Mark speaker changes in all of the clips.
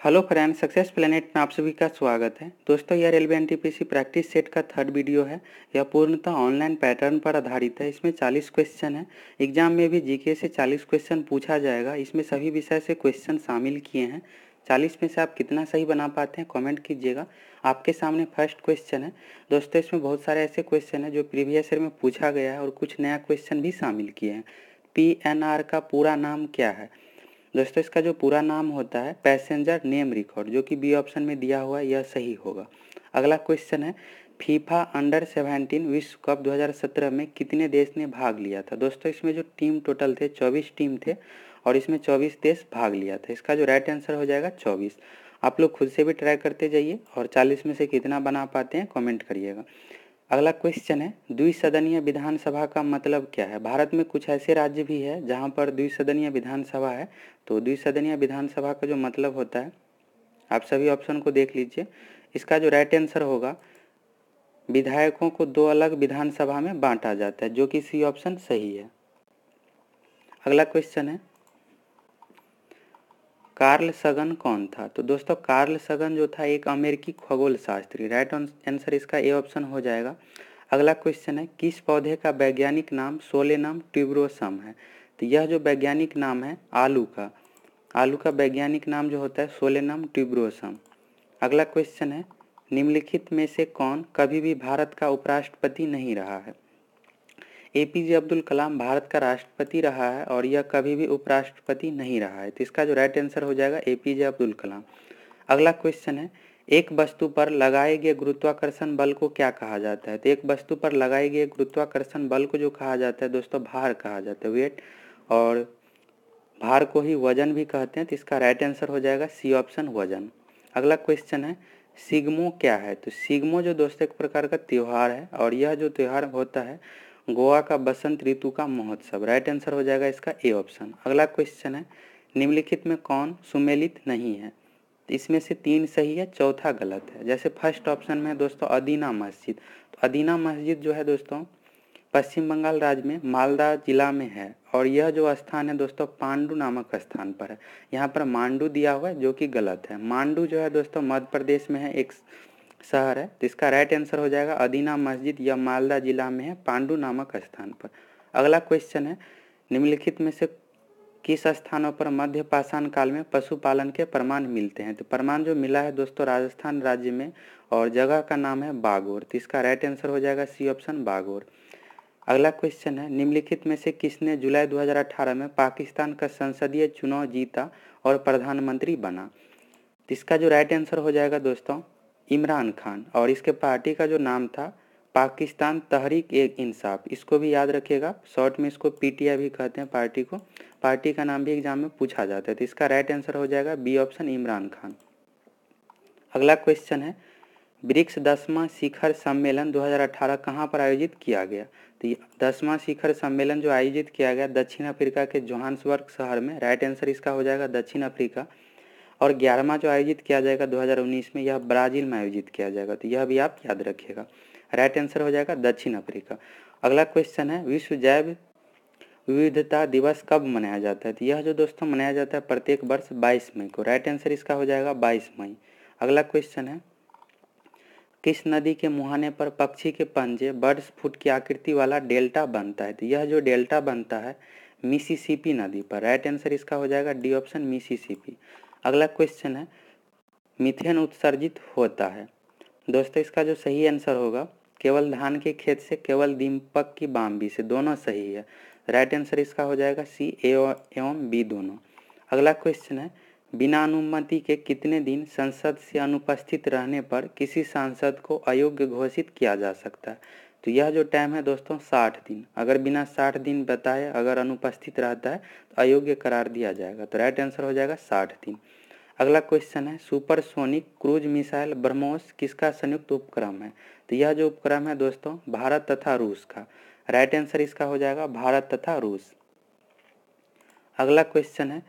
Speaker 1: Hello friend success planet में आप सभी का स्वागत है। दोस्तों, यह रेलवे एन प्रैक्टिस सेट का थर्ड वीडियो है। यह पूर्णतः ऑनलाइन पैटर्न पर आधारित है। इसमें 40 क्वेश्चन है। एग्ज़ाम में भी जीके से 40 क्वेश्चन पूछा जाएगा। इसमें सभी विषय से क्वेश्चन शामिल किए हैं। 40 में से आप कितना सही बना पाते हैं, कमेंट कीजिएगा। आपके सामने फ़र्स्ट क्वेश्चन है। दोस्तों, इसमें बहुत सारे ऐसे क्वेश्चन है जो प्रीवियस ईयर में पूछा गया है और कुछ नया क्वेश्चन भी शामिल किए हैं। पीएनआर का पूरा नाम क्या है? दोस्तों इसका जो पूरा नाम होता है पैसेंजर नेम रिकॉर्ड जो कि बी ऑप्शन में दिया हुआ है, यह सही होगा। अगला क्वेश्चन है फीफा अंडर 17 विश्व कप 2017 में कितने देश ने भाग लिया था? दोस्तों, इसमें जो टीम टोटल थे 24 टीम थे, और इसमें 24 देश भाग लिया था। इसका जो राइट आंसर हो जाएगा 24 आप लोग खुद से भी ट्राई करते जाइए, और 40 में से कितना बना पाते हैं कमेंट करिएगा। अगला क्वेश्चन है, द्विसदनीय विधानसभा का मतलब क्या है? भारत में कुछ ऐसे राज्य भी है जहाँ पर द्विसदनीय विधानसभा है तो द्विसदनीय विधानसभा का जो मतलब होता है, आप सभी ऑप्शन को देख लीजिए। इसका जो राइट आंसर होगा, विधायकों को दो अलग विधानसभा में बांटा जाता है, जो कि सी ऑप्शन सही है। अगला क्वेश्चन है कार्ल सगन कौन था? तो दोस्तों, कार्ल सगन जो था, एक अमेरिकी खगोल शास्त्री राइट आंसर इसका ए ऑप्शन हो जाएगा। अगला क्वेश्चन है, किस पौधे का वैज्ञानिक नाम सोलेनम ट्यूब्रोसम है? तो यह जो वैज्ञानिक नाम है, आलू का। आलू का वैज्ञानिक नाम जो होता है, सोलेनम ट्यूब्रोसम। अगला क्वेश्चन है, निम्नलिखित में से कौन कभी भी भारत का उपराष्ट्रपति नहीं रहा है? A P J Abdul Kalam Bharat का राष्ट्रपति रहा है और यह कभी भी उपराष्ट्रपति नहीं रहा है। तो इसका जो राइट आंसर हो जाएगा ए पी जे अब्दुल कलाम अगला क्वेश्चन है, एक वस्तु पर लगाए गए गुरुत्वाकर्षण बल को क्या कहा जाता है? तो एक वस्तु पर लगाए गए गुरुत्वाकर्षण बल को जो कहा जाता है दोस्तों, भार कहा जाता है। वेट और भार को ही वज़न भी कहते हैं तो इसका राइट आंसर हो जाएगा सी ऑप्शन वज़न। अगला क्वेश्चन है, सिग्मो क्या है? तो सिग्मो जो दोस्तों एक प्रकार का त्यौहार है और यह जो त्यौहार होता है गोवा का बसंत ऋतु का महोत्सव। राइट आंसर हो जाएगा इसका ए ऑप्शन अगला क्वेश्चन है, निम्नलिखित में कौन सुमेलित नहीं है? इसमें से तीन सही है, चौथा गलत है। जैसे फ़र्स्ट ऑप्शन में है दोस्तों, अदीना मस्जिद। तो अदीना मस्जिद जो है दोस्तों, पश्चिम बंगाल राज्य में मालदा जिला में है और यह जो स्थान है दोस्तों, पांडू नामक स्थान पर है। यहाँ पर मांडू दिया हुआ है, जो कि गलत है। मांडू जो है दोस्तों, मध्य प्रदेश में है, एक शहर है तो इसका राइट आंसर हो जाएगा अदीना मस्जिद यह मालदा जिला में है, पांडु नामक स्थान पर। अगला क्वेश्चन है, निम्नलिखित में से किस स्थानों पर मध्य पाषाण काल में पशुपालन के प्रमाण मिलते हैं? तो प्रमाण जो मिला है दोस्तों, राजस्थान राज्य में और जगह का नाम है बागोर तो इसका राइट आंसर हो जाएगा सी ऑप्शन बागोर। अगला क्वेश्चन है, निम्नलिखित में से किसने जुलाई 2018 में पाकिस्तान का संसदीय चुनाव जीता और प्रधानमंत्री बना? तो इसका जो राइट आंसर हो जाएगा दोस्तों इमरान खान। और इसके पार्टी का जो नाम था, पाकिस्तान तहरीक एक इंसाफ। इसको भी याद रखिएगा। शॉर्ट में इसको पीटीआई भी कहते हैं पार्टी को। पार्टी का नाम भी एग्ज़ाम में पूछा जाता है। तो इसका राइट आंसर हो जाएगा बी ऑप्शन इमरान खान। अगला क्वेश्चन है, ब्रिक्स दसवां शिखर सम्मेलन 2018 कहाँ पर आयोजित किया गया? तो दसवां शिखर सम्मेलन जो आयोजित किया गया दक्षिण अफ्रीका के जोहान्सबर्ग शहर में। राइट आंसर इसका हो जाएगा दक्षिण अफ्रीका। और ग्यारहवा जो आयोजित किया जाएगा 2019 में, यह ब्राज़ील में आयोजित किया जाएगा। तो यह भी आप याद रखिएगा। राइट आंसर हो जाएगा दक्षिण अफ्रीका। अगला क्वेश्चन है, विश्व जैव विविधता दिवस कब मनाया जाता है? तो यह जो दोस्तों मनाया जाता है प्रत्येक वर्ष 22 मई को। राइट आंसर इसका हो जाएगा 22 मई। अगला क्वेश्चन है, किस नदी के मुहाने पर पक्षी के पंजे, बर्ड्स, फुट की आकृति वाला डेल्टा बनता है? तो यह जो डेल्टा बनता है, मिसिसिपी नदी पर। राइट आंसर इसका हो जाएगा डी ऑप्शन मिसिसिपी। अगला क्वेश्चन है, मिथेन उत्सर्जित होता है। दोस्तों, इसका जो सही आंसर होगा, केवल धान के खेत से केवल दीपक की बाम्बी से दोनों सही है। राइट आंसर इसका हो जाएगा सी ए एवं बी दोनों। अगला क्वेश्चन है, बिना अनुमति के कितने दिन संसद से अनुपस्थित रहने पर किसी सांसद को अयोग्य घोषित किया जा सकता है? तो यह जो टाइम है दोस्तों, साठ दिन। अगर बिना साठ दिन बताए, अगर अनुपस्थित रहता है तो अयोग्य करार दिया जाएगा। तो राइट आंसर हो जाएगा साठ दिन। अगला क्वेश्चन है सुपरसोनिक क्रूज मिसाइल ब्रह्मोस किसका संयुक्त उपक्रम है? तो यह जो उपक्रम है दोस्तों, भारत तथा रूस का। राइट आंसर इसका हो जाएगा, भारत तथा रूस। अगला क्वेश्चन है,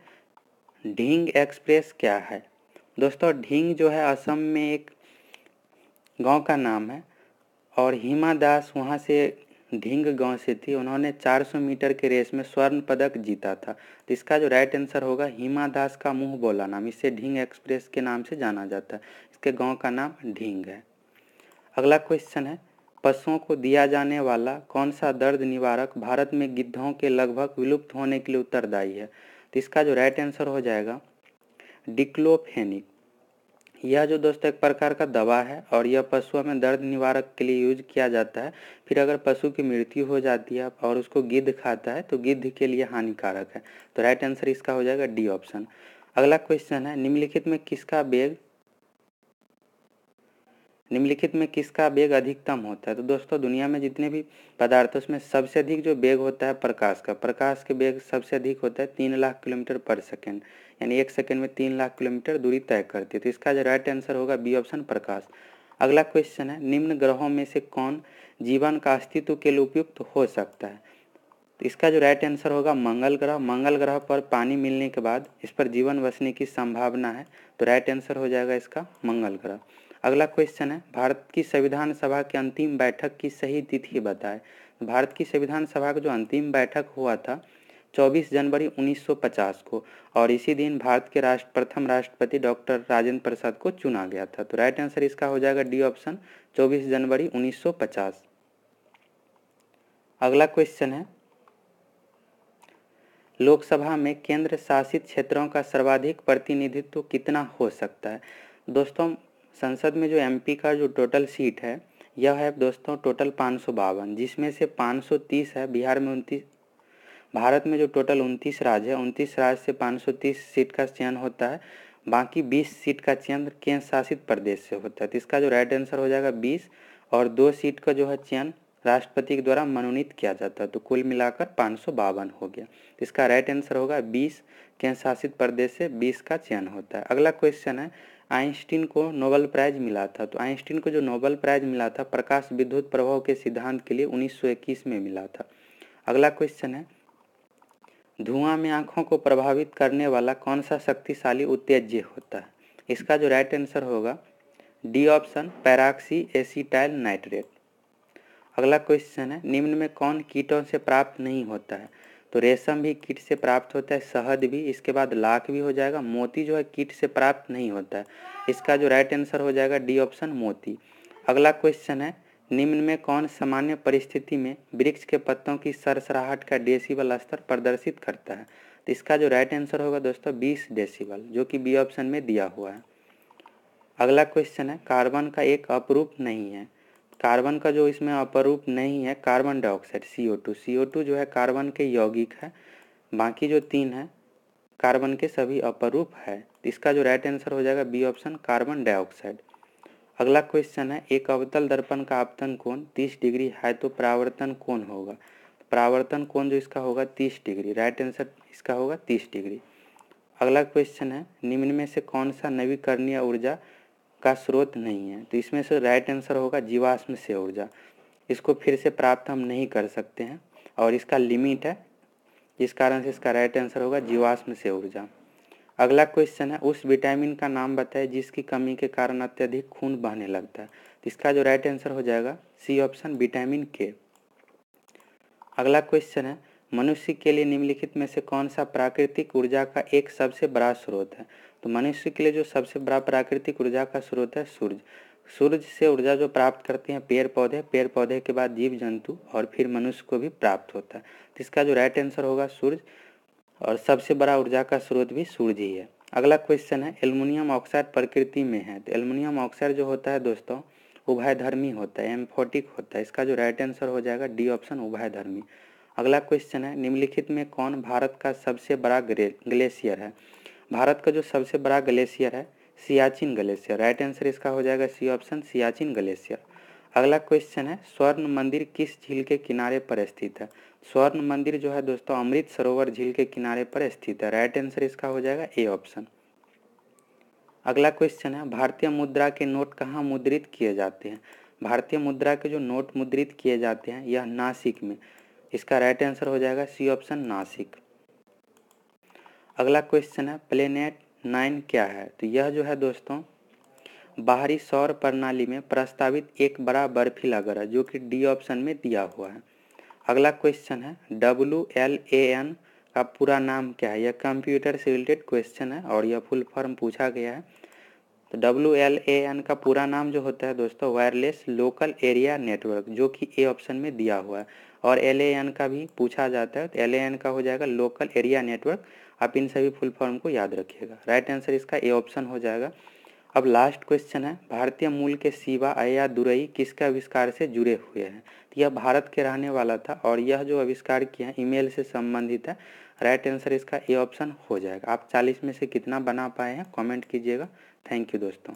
Speaker 1: ढींग एक्सप्रेस क्या है? दोस्तों, ढींग जो है असम में एक गाँव का नाम है। और हिमा दास वहाँ से ढींग गाँव से थी। उन्होंने 400 मीटर के रेस में स्वर्ण पदक जीता था। तो इसका जो राइट आंसर होगा, हिमा दास का मुँह बोला नाम। इसे ढींग एक्सप्रेस के नाम से जाना जाता है। इसके गाँव का नाम ढींग है। अगला क्वेश्चन है, पशुओं को दिया जाने वाला कौन सा दर्द निवारक भारत में गिद्धों के लगभग विलुप्त होने के लिए उत्तरदायी है? तो इसका जो राइट आंसर हो जाएगा, डिक्लोफेनिक। यह जो दोस्तों एक प्रकार का दवा है और यह पशुओं में दर्द निवारक के लिए यूज़ किया जाता है। फिर अगर पशु की मृत्यु हो जाती है और उसको गिद्ध खाता है तो गिद्ध के लिए हानिकारक है। तो राइट आंसर इसका हो जाएगा डी ऑप्शन अगला क्वेश्चन है, निम्नलिखित में किसका बेग निम्नलिखित में किसका वेग अधिकतम होता है? तो दोस्तों, दुनिया में जितने भी पदार्थ उसमें सबसे अधिक जो वेग होता है प्रकाश का। प्रकाश के वेग सबसे अधिक होता है तीन लाख किलोमीटर पर सेकेंड। यानी एक सेकेंड में तीन लाख किलोमीटर दूरी तय करती है। तो इसका जो राइट आंसर होगा बी ऑप्शन प्रकाश। अगला क्वेश्चन है, निम्न ग्रहों में से कौन जीवन का अस्तित्व के लिए उपयुक्त हो सकता है? तो इसका जो राइट आंसर होगा मंगल ग्रह। मंगल ग्रह पर पानी मिलने के बाद इस पर जीवन बसने की संभावना है। तो राइट आंसर हो जाएगा इसका मंगल ग्रह। अगला क्वेश्चन है, भारत की संविधान सभा की अंतिम बैठक की सही तिथि बताएँ। भारत की संविधान सभा का जो अंतिम बैठक हुआ था 24 जनवरी 1950 को, और इसी दिन भारत के राष्ट्र, प्रथम राष्ट्रपति डॉक्टर राजेंद्र प्रसाद को चुना गया था। तो राइट आंसर इसका हो जाएगा डी ऑप्शन 24 जनवरी 1950 अगला क्वेश्चन है, लोकसभा में केंद्र शासित क्षेत्रों का सर्वाधिक प्रतिनिधित्व कितना हो सकता है? दोस्तों संसद में जो एमपी का जो टोटल सीट है, यह है दोस्तों टोटल पाँच सौ बावन, जिसमें से 530 है बिहार में उनतीस, भारत में जो टोटल उनतीस राज्य है, उनतीस राज्य से 530 सीट का चयन होता है, बाकी 20 सीट का चयन केंद्र शासित प्रदेश से होता है। तो इसका जो राइट आंसर हो जाएगा 20 और दो सीट का जो है चयन राष्ट्रपति के द्वारा मनोनीत किया जाता है तो कुल मिलाकर पाँच सौ बावन हो गया। तो इसका राइट आंसर होगा 20 केंद्र शासित प्रदेश से 20 का चयन होता है। अगला क्वेश्चन है आइंस्टीन को नोबल प्राइज मिला था। तो आइंस्टीन को जो नोबल प्राइज मिला था, प्रकाश विद्युत प्रभाव के सिद्धांत के लिए 1921 में मिला था। अगला क्वेश्चन है, धुआँ में आँखों को प्रभावित करने वाला कौन सा शक्तिशाली उत्तेज्य होता है? इसका जो राइट आंसर होगा D option peroxy acetyl nitrate अगला क्वेश्चन है, निम्न में कौन कीटों से प्राप्त नहीं होता है? तो रेशम भी कीट से प्राप्त होता है, शहद भी, इसके बाद लाख भी हो जाएगा, मोती जो है कीट से प्राप्त नहीं होता है। इसका जो राइट आंसर हो जाएगा डी ऑप्शन मोती। अगला क्वेश्चन है, निम्न में कौन सामान्य परिस्थिति में वृक्ष के पत्तों की सरसराहट का डेसिबल स्तर प्रदर्शित करता है? तो इसका जो राइट आंसर होगा दोस्तों 20 डेसिबल जो कि बी ऑप्शन में दिया हुआ है। अगला क्वेश्चन है कार्बन का एक अपरूप नहीं है। कार्बन का जो इसमें अपरूप नहीं है, carbon dioxide C O two C O two जो है कार्बन के यौगिक है। बाकी जो तीन है, कार्बन के सभी अपरूप है। इसका जो राइट आंसर हो जाएगा बी ऑप्शन कार्बन डाइऑक्साइड। अगला क्वेश्चन है, एक अवतल दर्पण का आपतन कोण 30 डिग्री है तो प्रावर्तन कोण होगा? प्रावर्तन कोण जो इसका होगा 30 डिग्री। राइट आंसर इसका होगा 30 डिग्री। अगला क्वेश्चन है, निम्न में से कौन सा नवीकरणीय ऊर्जा का स्रोत नहीं है। तो इसमें से राइट आंसर होगा जीवाश्म से ऊर्जा। इसको फिर से प्राप्त हम नहीं कर सकते हैं और इसका लिमिट है। जिस कारण से इसका राइट आंसर होगा जीवाश्म से ऊर्जा। अगला क्वेश्चन है, उस विटामिन का नाम बताए जिसकी कमी के कारण अत्यधिक खून बहने लगता है। तो इसका जो राइट आंसर हो जाएगा सी ऑप्शन विटामिन के अगला क्वेश्चन है, मनुष्य के लिए निम्नलिखित में से कौन सा प्राकृतिक ऊर्जा का एक सबसे बड़ा स्रोत है? तो मनुष्य के लिए जो सबसे बड़ा प्राकृतिक ऊर्जा का स्रोत है सूर्य सूर्य से ऊर्जा जो प्राप्त करते हैं पेड़ पौधे पेड़ पौधे के बाद जीव जंतु और फिर मनुष्य को भी प्राप्त होता है। तो इसका जो राइट आंसर होगा सूर्य और सबसे बड़ा ऊर्जा का स्रोत भी सूर्य ही है। अगला क्वेश्चन है, एल्युमिनियम ऑक्साइड प्रकृति में है। तो एल्युमिनियम ऑक्साइड जो होता है दोस्तों, उभयधर्मी होता है, एम्फोटिक होता है। इसका जो राइट आंसर हो जाएगा डी ऑप्शन उभयधर्मी। अगला क्वेश्चन है, निम्नलिखित में कौन भारत का सबसे बड़ा ग्लेशियर है? भारत का जो सबसे बड़ा ग्लेशियर है, सियाचिन ग्लेशियर। राइट आंसर इसका हो जाएगा सी ऑप्शन सियाचिन ग्लेशियर। अगला क्वेश्चन है, स्वर्ण मंदिर किस झील के किनारे पर स्थित है? स्वर्ण मंदिर जो है दोस्तों, अमृत सरोवर झील के किनारे पर स्थित है। राइट आंसर इसका हो जाएगा ए ऑप्शन अगला क्वेश्चन है, भारतीय मुद्रा के नोट कहाँ मुद्रित किए जाते हैं? भारतीय मुद्रा के जो नोट मुद्रित किए जाते हैं, यह नासिक में। इसका राइट आंसर हो जाएगा सी ऑप्शन नासिक। अगला क्वेश्चन है प्लेनेट नाइन क्या है? तो यह जो है दोस्तों, बाहरी सौर प्रणाली में प्रस्तावित एक बड़ा बर्फीला ग्रह जो कि डी ऑप्शन में दिया हुआ है। अगला क्वेश्चन है डब्ल्यू एल ए एन का पूरा नाम क्या है? यह कंप्यूटर से रिलेटेड क्वेश्चन है और यह फुल फॉर्म पूछा गया है। तो डब्ल्यू एल ए एन का पूरा नाम जो होता है दोस्तों वायरलेस लोकल एरिया नेटवर्क जो कि ए ऑप्शन में दिया हुआ है। और एल ए एन का भी पूछा जाता है तो एल ए एन का हो जाएगा लोकल एरिया नेटवर्क आप इन सभी फुल फॉर्म को याद रखिएगा। राइट आंसर इसका ए ऑप्शन हो जाएगा। अब लास्ट क्वेश्चन है। भारतीय मूल के सिवा अया दुरई किसके आविष्कार से जुड़े हुए हैं? तो यह भारत के रहने वाला था और यह जो आविष्कार किया है ईमेल से संबंधित है। राइट आंसर इसका ए ऑप्शन हो जाएगा। आप 40 में से कितना बना पाए हैं? कमेंट कीजिएगा। थैंक यू दोस्तों।